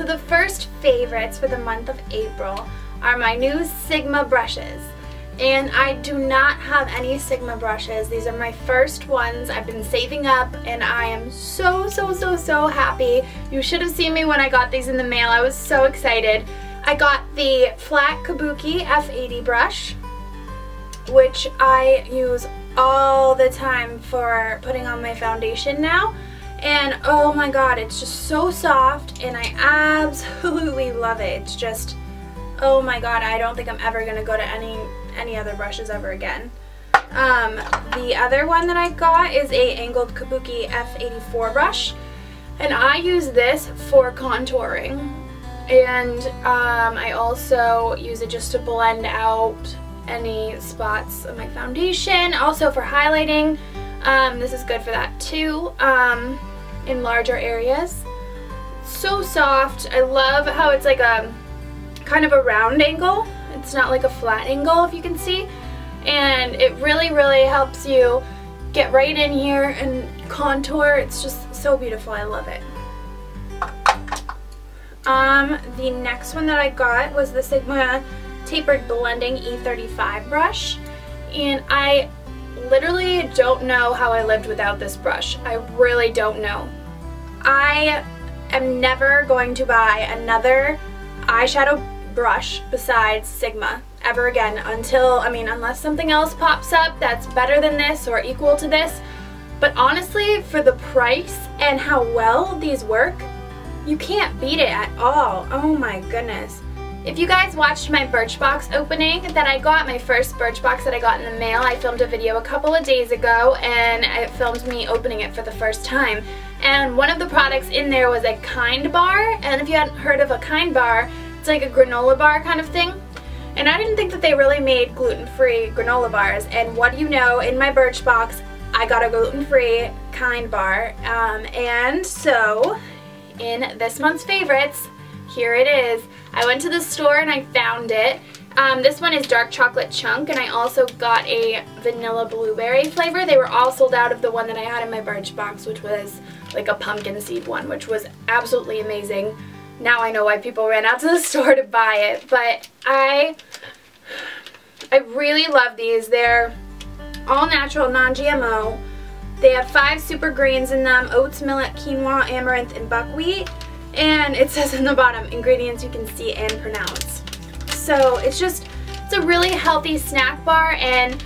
So the first favorites for the month of April are my new Sigma brushes. And I do not have any Sigma brushes. These are my first ones. I've been saving up and I am so, so, so, so happy. You should have seen me when I got these in the mail. I was so excited. I got the flat Kabuki F80 brush, which I use all the time for putting on my foundation now. And oh my god, it's just so soft and I absolutely love it. It's just, oh my god, I don't think I'm ever going to go to any any other brushes ever again. Um, the other one that I got is a angled Kabuki F84 brush. And I use this for contouring. And um, I also use it just to blend out any spots of my foundation. Also for highlighting, um, this is good for that too, um, in larger areas. So soft. I love how it's like a kind of a round angle it's not like a flat angle if you can see. And it really, really helps you get right in here and contour. It's just so beautiful. I love it. Um, the next one that I got was the Sigma Tapered Blending E35 brush. And I literally don't know how I lived without this brush. I really don't know. I am never going to buy another eyeshadow brush besides Sigma ever again until, I mean, unless something else pops up that's better than this or equal to this. But honestly, for the price and how well these work, you can't beat it at all. Oh my goodness. If you guys watched my Birchbox opening that I got, my first Birchbox that I got in the mail, I filmed a video a couple of days ago and it filmed me opening it for the first time. And one of the products in there was a Kind Bar, and if you hadn't heard of a Kind Bar, it's like a granola bar kind of thing. And I didn't think that they really made gluten-free granola bars. And what do you know, in my Birchbox, I got a gluten-free kind bar. Um, and so, in this month's favorites, here it is. I went to the store and I found it. Um, this one is dark chocolate chunk and I also got a vanilla blueberry flavor. They were all sold out of the one that I had in my Birchbox, which was like a pumpkin seed one, which was absolutely amazing now I know why people ran out to the store to buy it. But I, I really love these. They're all natural, non-GMO. They have five super grains in them, oats, millet, quinoa, amaranth, and buckwheat. And it says in the bottom, ingredients you can see and pronounce. So it's just, it's a really healthy snack bar and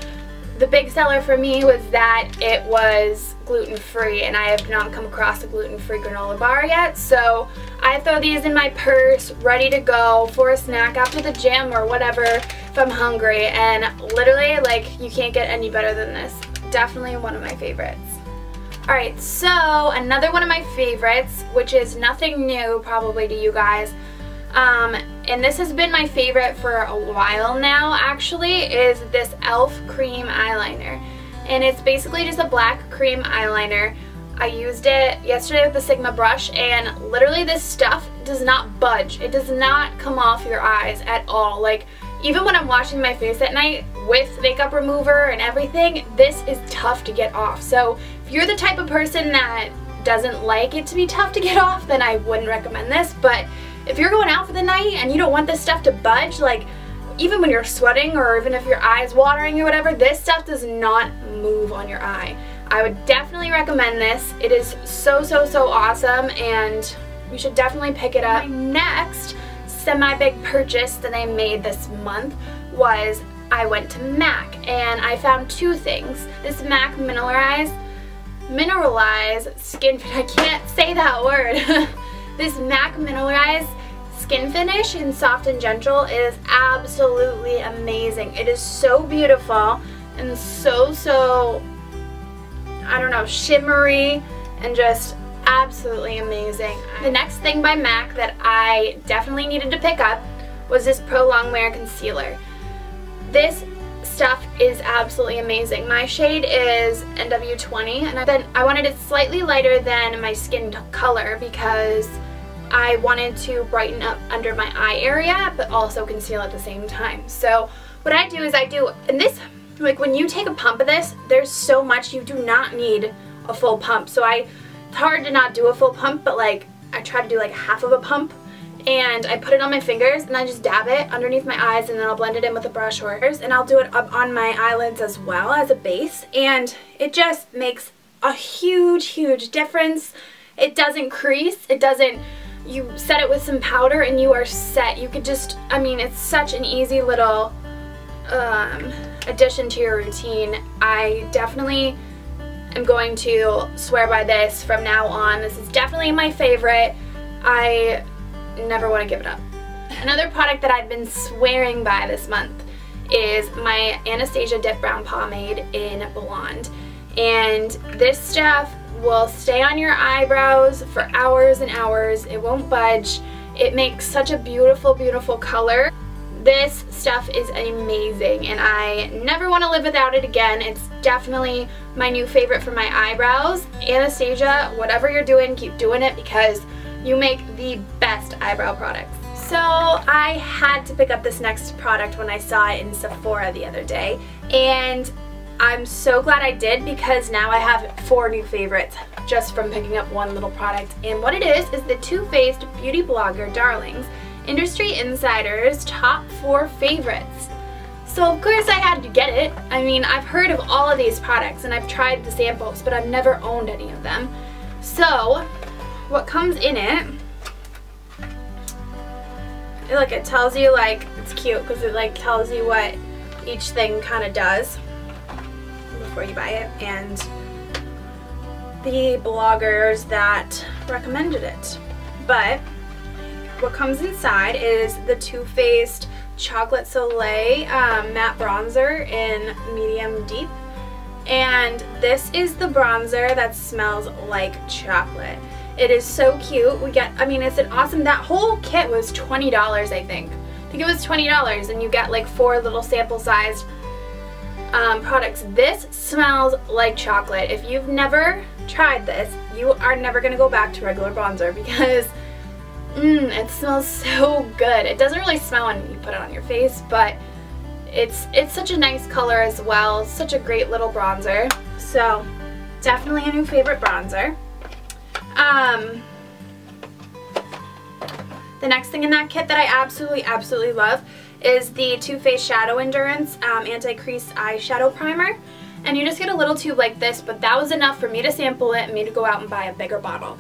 the big seller for me was that it was gluten-free and I have not come across a gluten-free granola bar yet so I throw these in my purse ready to go for a snack after the gym or whatever if I'm hungry and literally like you can't get any better than this definitely one of my favorites alright so another one of my favorites which is nothing new probably to you guys um, and this has been my favorite for a while now actually, is this e.l.f. cream eyeliner. And it's basically just a black cream eyeliner. I used it yesterday with the Sigma brush and literally this stuff does not budge. It does not come off your eyes at all. Like even when I'm washing my face at night with makeup remover and everything, this is tough to get off. So if you're the type of person that doesn't like it to be tough to get off, then I wouldn't recommend this. But if you're going out for the night and you don't want this stuff to budge, like even when you're sweating or even if your eye's watering or whatever, this stuff does not move on your eye. I would definitely recommend this. It is so, so, so awesome and you should definitely pick it up. My next semi-big purchase that I made this month was I went to MAC and I found two things. This MAC Mineralize, Mineralize Skin, I can't say that word. This MAC Mineralize skin finish in Soft and Gentle is absolutely amazing. It is so beautiful and so, so, I don't know, shimmery and just absolutely amazing. The next thing by MAC that I definitely needed to pick up was this Pro Longwear Concealer. This stuff is absolutely amazing. My shade is NW20 and then I wanted it slightly lighter than my skin color because I wanted to brighten up under my eye area but also conceal at the same time. So what I do is I do, and this, like when you take a pump of this, there's so much you do not need a full pump. So I, it's hard to not do a full pump, but like I try to do like half of a pump and I put it on my fingers and I just dab it underneath my eyes and then I'll blend it in with a brush or and I'll do it up on my eyelids as well as a base and it just makes a huge huge difference. It doesn't crease, it doesn't, you set it with some powder and you are set. You could just, I mean it's such an easy little um, addition to your routine. I definitely am going to swear by this from now on. This is definitely my favorite. I never want to give it up. Another product that I've been swearing by this month is my Anastasia Dipbrow Pomade in Blonde. And this stuff will stay on your eyebrows for hours and hours. It won't budge. It makes such a beautiful, beautiful color. This stuff is amazing and I never want to live without it again. It's definitely my new favorite for my eyebrows. Anastasia, whatever you're doing, keep doing it because you make the best eyebrow products. So I had to pick up this next product when I saw it in Sephora the other day and I'm so glad I did because now I have four new favorites just from picking up one little product. And what it is is the Too Faced Beauty Blogger Darlings Industry Insider's top four favorites. So of course I had to get it. I mean I've heard of all of these products and I've tried the samples but I've never owned any of them. So what comes in it, look it tells you like, it's cute because it like tells you what each thing kind of does before you buy it and the bloggers that recommended it. But what comes inside is the Too Faced Chocolate Soleil um, matte bronzer in medium deep and this is the bronzer that smells like chocolate. It is so cute. We get, I mean, it's an awesome, that whole kit was $20, I think. I think it was $20 and you get like four little sample sized um, products. This smells like chocolate. If you've never tried this, you are never going to go back to regular bronzer because mmm, it smells so good. It doesn't really smell when you put it on your face, but it's, it's such a nice color as well. Such a great little bronzer. So definitely a new favorite bronzer. Um, the next thing in that kit that I absolutely, absolutely love is the Too Faced Shadow Endurance um, Anti-Crease Eyeshadow Primer. And you just get a little tube like this, but that was enough for me to sample it and me to go out and buy a bigger bottle.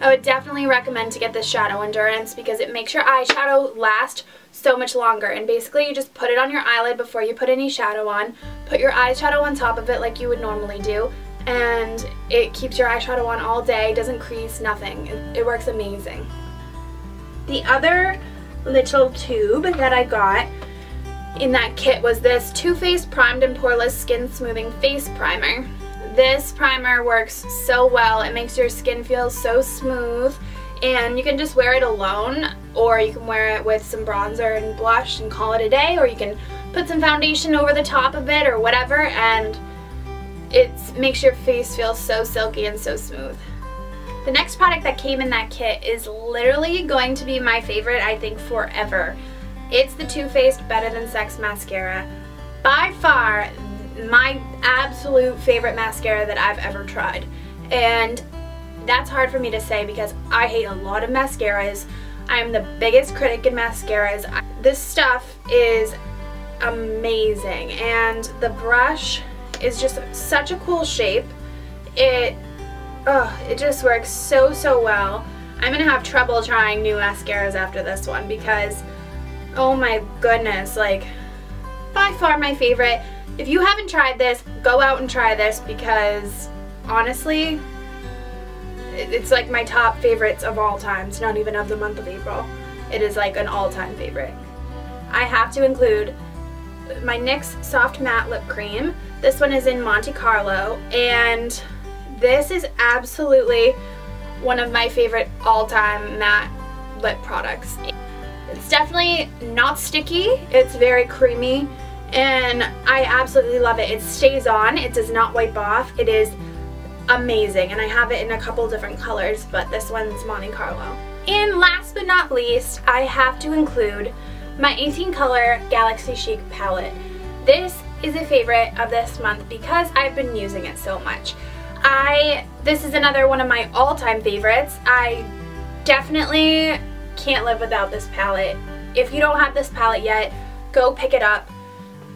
I would definitely recommend to get this Shadow Endurance because it makes your eyeshadow last so much longer. And basically you just put it on your eyelid before you put any shadow on, put your eyeshadow on top of it like you would normally do, and it keeps your eyeshadow on all day, doesn't crease, nothing. It, works amazing. The other little tube that I got in that kit was this Too Faced Primed and Poreless Skin Smoothing Face Primer. This primer works so well. It makes your skin feel so smooth and you can just wear it alone or you can wear it with some bronzer and blush and call it a day or you can put some foundation over the top of it or whatever and it makes your face feel so silky and so smooth. The next product that came in that kit is literally going to be my favorite, I think, forever. It's the Too Faced Better Than Sex Mascara. By far, my absolute favorite mascara that I've ever tried. And that's hard for me to say because I hate a lot of mascaras. I am the biggest critic in mascaras. This stuff is amazing and the brush is just such a cool shape. It, oh, it just works so, so well. I'm going to have trouble trying new mascaras after this one because, oh my goodness, like, by far my favorite. If you haven't tried this, go out and try this because, honestly, it's like my top favorites of all time. It's not even of the month of April. It is like an all-time favorite. I have to include my NYX Soft Matte Lip Cream. This one is in Monte Carlo and this is absolutely one of my favorite all-time matte lip products. It's definitely not sticky, it's very creamy and I absolutely love it. It stays on, it does not wipe off, it is amazing and I have it in a couple different colors but this one's Monte Carlo. And last but not least, I have to include my 18 color Galaxy Chic palette. This is a favorite of this month because I've been using it so much. I, this is another one of my all-time favorites. I definitely can't live without this palette. If you don't have this palette yet, go pick it up.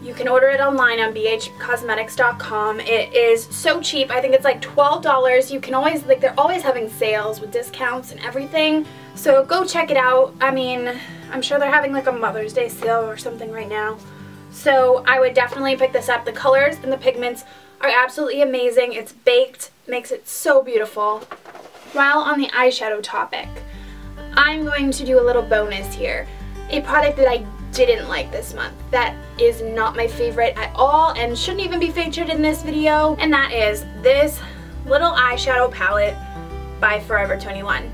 You can order it online on bhcosmetics.com. It is so cheap. I think it's like $12. You can always, like they're always having sales with discounts and everything. So go check it out. I mean, I'm sure they're having like a Mother's Day sale or something right now. So I would definitely pick this up. The colors and the pigments are absolutely amazing. It's baked, makes it so beautiful. While on the eyeshadow topic, I'm going to do a little bonus here. A product that I didn't like this month. That is not my favorite at all and shouldn't even be featured in this video. And that is this little eyeshadow palette by Forever 21.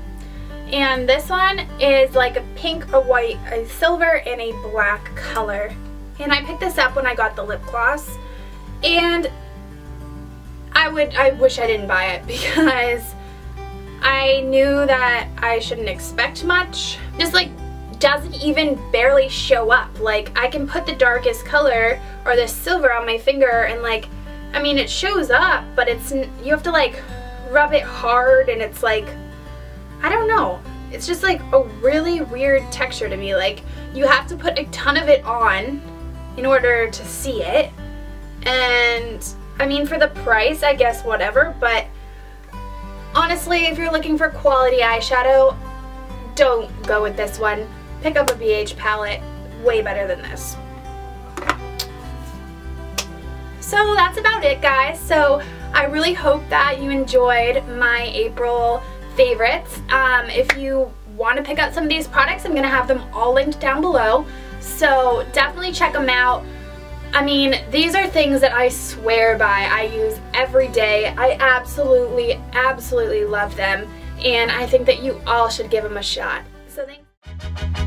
And this one is like a pink, a white, a silver, and a black color. And I picked this up when I got the lip gloss. And I would, I wish I didn't buy it because I knew that I shouldn't expect much. Just like doesn't even barely show up. Like I can put the darkest color or the silver on my finger and like, I mean it shows up, but it's, you have to like rub it hard and it's like, I don't know. It's just like a really weird texture to me. Like you have to put a ton of it on in order to see it. And I mean for the price, I guess whatever, but honestly, if you're looking for quality eyeshadow, don't go with this one pick up a BH palette way better than this. So that's about it guys. So I really hope that you enjoyed my April favorites. Um, if you want to pick up some of these products, I'm going to have them all linked down below. So definitely check them out. I mean, these are things that I swear by. I use every day. I absolutely, absolutely love them. And I think that you all should give them a shot. So thanks.